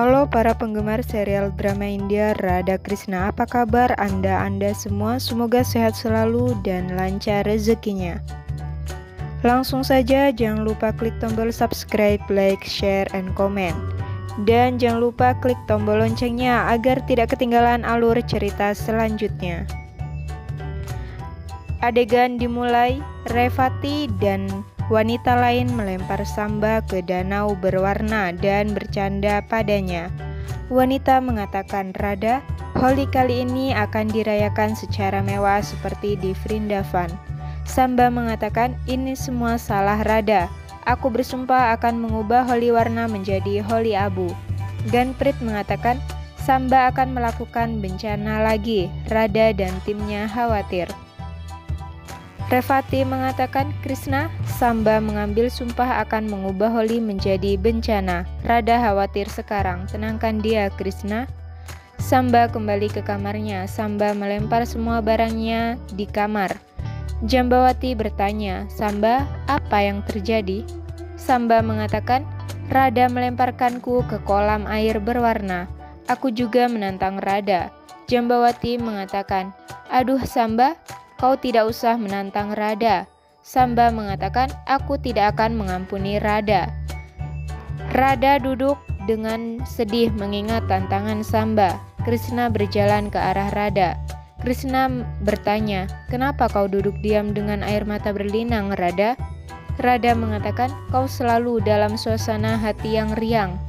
Halo para penggemar serial drama India Radha Krishna, apa kabar Anda-Anda semua? Semoga sehat selalu dan lancar rezekinya. Langsung saja jangan lupa klik tombol subscribe, like, share, and comment. Dan jangan lupa klik tombol loncengnya agar tidak ketinggalan alur cerita selanjutnya. Adegan dimulai, Revati dan Wanita lain melempar samba ke danau berwarna dan bercanda padanya. Wanita mengatakan, "Rada, Holi kali ini akan dirayakan secara mewah seperti di Vrindavan." Samba mengatakan, "Ini semua salah Rada. Aku bersumpah akan mengubah Holi warna menjadi Holi abu." Ganprit mengatakan, "Samba akan melakukan bencana lagi." Rada dan timnya khawatir. Revati mengatakan Krishna, Samba mengambil sumpah akan mengubah Holi menjadi bencana. Rada khawatir sekarang, tenangkan dia Krishna. Samba kembali ke kamarnya. Samba melempar semua barangnya di kamar. Jambawati bertanya, Samba, apa yang terjadi? Samba mengatakan, Rada melemparkanku ke kolam air berwarna. Aku juga menantang Rada. Jambawati mengatakan, Aduh Samba, Kau tidak usah menantang Rada. Samba mengatakan, aku tidak akan mengampuni Rada. Rada duduk dengan sedih mengingat tantangan Samba. Krishna berjalan ke arah Rada. Krishna bertanya, kenapa kau duduk diam dengan air mata berlinang, Rada? Rada mengatakan, kau selalu dalam suasana hati yang riang.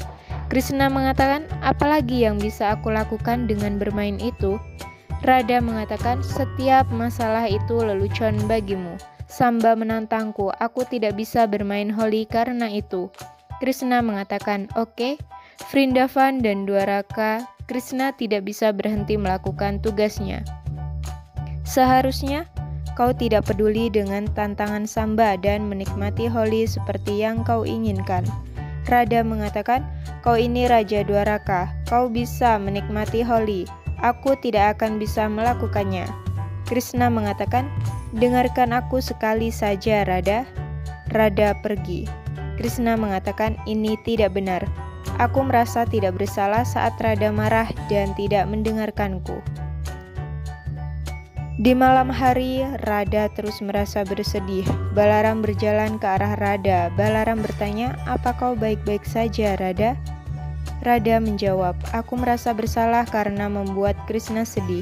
Krishna mengatakan, apalagi yang bisa aku lakukan dengan bermain itu? Rada mengatakan, setiap masalah itu lelucon bagimu. Samba menantangku, aku tidak bisa bermain Holi karena itu. Krishna mengatakan, oke. Okay. Vrindavan dan Dwaraka, Krishna tidak bisa berhenti melakukan tugasnya. Seharusnya kau tidak peduli dengan tantangan Samba dan menikmati Holi seperti yang kau inginkan. Rada mengatakan, kau ini Raja Dwaraka, kau bisa menikmati Holi. Aku tidak akan bisa melakukannya. Krishna mengatakan, "Dengarkan aku sekali saja, Radha." Radha pergi. Krishna mengatakan, "Ini tidak benar. Aku merasa tidak bersalah saat Radha marah dan tidak mendengarkanku." Di malam hari, Radha terus merasa bersedih. Balaram berjalan ke arah Radha. Balaram bertanya, "Apa kau baik-baik saja, Radha?" Rada menjawab, aku merasa bersalah karena membuat Krishna sedih.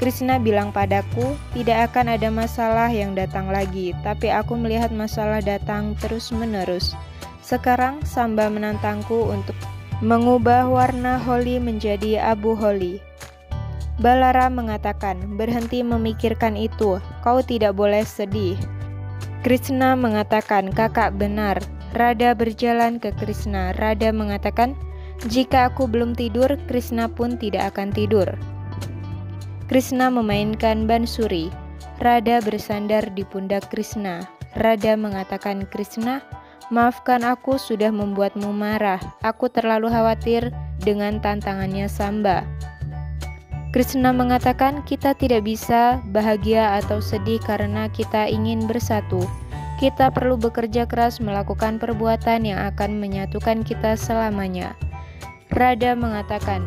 Krishna bilang padaku, tidak akan ada masalah yang datang lagi, tapi aku melihat masalah datang terus-menerus. Sekarang Samba menantangku untuk mengubah warna Holi menjadi abu Holi. Balara mengatakan, berhenti memikirkan itu, kau tidak boleh sedih. Krishna mengatakan, kakak benar. Rada berjalan ke Krishna. Rada mengatakan, jika aku belum tidur, Krishna pun tidak akan tidur. Krishna memainkan bansuri. Radha bersandar di pundak Krishna. Radha mengatakan, "Krishna, maafkan aku sudah membuatmu marah. Aku terlalu khawatir dengan tantangannya Samba." Krishna mengatakan, "Kita tidak bisa bahagia atau sedih karena kita ingin bersatu." Kita perlu bekerja keras melakukan perbuatan yang akan menyatukan kita selamanya. Rada mengatakan,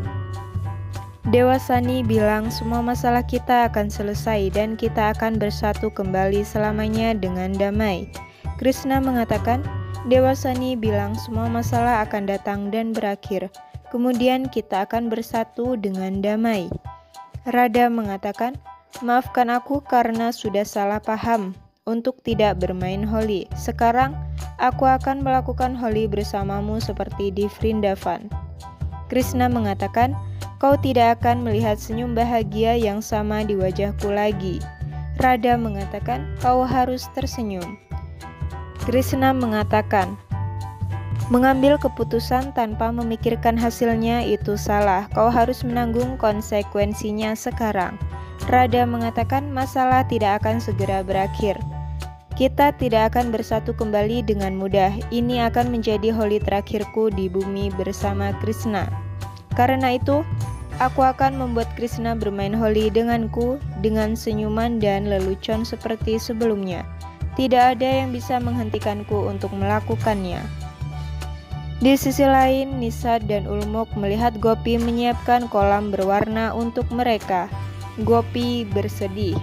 Dewa Sani bilang semua masalah kita akan selesai dan kita akan bersatu kembali selamanya dengan damai. Krishna mengatakan, Dewa Sani bilang semua masalah akan datang dan berakhir. Kemudian kita akan bersatu dengan damai. Rada mengatakan, Maafkan aku karena sudah salah paham untuk tidak bermain Holi. Sekarang, aku akan melakukan Holi bersamamu seperti di Vrindavan. Krishna mengatakan, kau tidak akan melihat senyum bahagia yang sama di wajahku lagi. Radha mengatakan, kau harus tersenyum. Krishna mengatakan, mengambil keputusan tanpa memikirkan hasilnya itu salah. Kau harus menanggung konsekuensinya sekarang. Radha mengatakan, masalah tidak akan segera berakhir. Kita tidak akan bersatu kembali dengan mudah. Ini akan menjadi holi terakhirku di bumi bersama Krishna. Karena itu, aku akan membuat Krishna bermain holi denganku dengan senyuman dan lelucon seperti sebelumnya. Tidak ada yang bisa menghentikanku untuk melakukannya. Di sisi lain, Nisa dan Ulmuk melihat Gopi menyiapkan kolam berwarna untuk mereka. Gopi bersedih.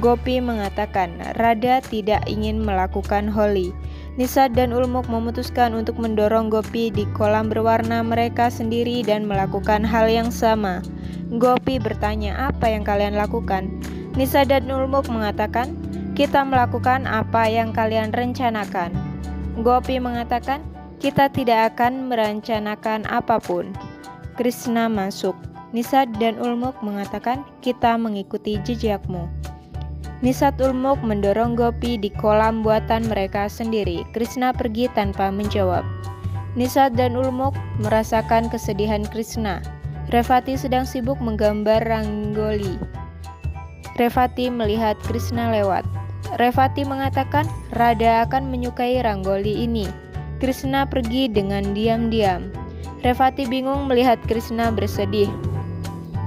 Gopi mengatakan Rada tidak ingin melakukan holi. Nisa dan Ulmuk memutuskan untuk mendorong Gopi di kolam berwarna mereka sendiri dan melakukan hal yang sama. Gopi bertanya apa yang kalian lakukan. Nisa dan Ulmuk mengatakan, kita melakukan apa yang kalian rencanakan. Gopi mengatakan, kita tidak akan merencanakan apa pun. Krishna masuk. Nisat dan Ulmuk mengatakan, kita mengikuti jejakmu. Nisat Ulmuk mendorong Gopi di kolam buatan mereka sendiri. Krishna pergi tanpa menjawab. Nisat dan Ulmuk merasakan kesedihan Krishna. Revati sedang sibuk menggambar ranggoli. Revati melihat Krishna lewat. Revati mengatakan Rada akan menyukai ranggoli ini. Krishna pergi dengan diam-diam. Revati bingung melihat Krishna bersedih.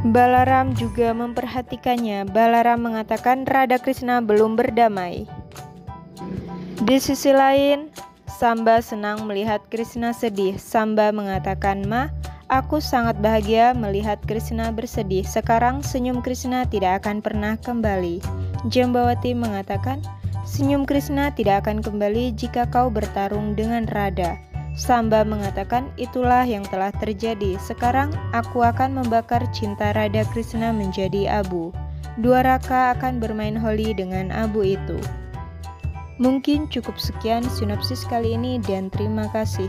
Balaram juga memperhatikannya. Balaram mengatakan Radha Krishna belum berdamai. Di sisi lain, Samba senang melihat Krishna sedih. Samba mengatakan, "Ma, aku sangat bahagia melihat Krishna bersedih. Sekarang senyum Krishna tidak akan pernah kembali." Jambawati mengatakan, Senyum Krishna tidak akan kembali jika kau bertarung dengan Radha. Samba mengatakan itulah yang telah terjadi. Sekarang aku akan membakar cinta Radha Krishna menjadi abu. Dua raka akan bermain holi dengan abu itu. Mungkin cukup sekian sinopsis kali ini dan terima kasih.